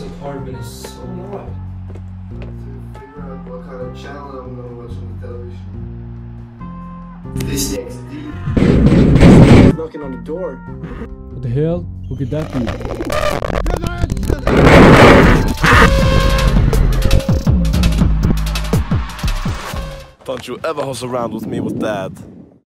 this apartment is so loud. To figure out what kind of channel I'm gonna watch on the television. This XD. Knocking on the door. What the hell? Who could that be? Don't you ever hustle around with me with that.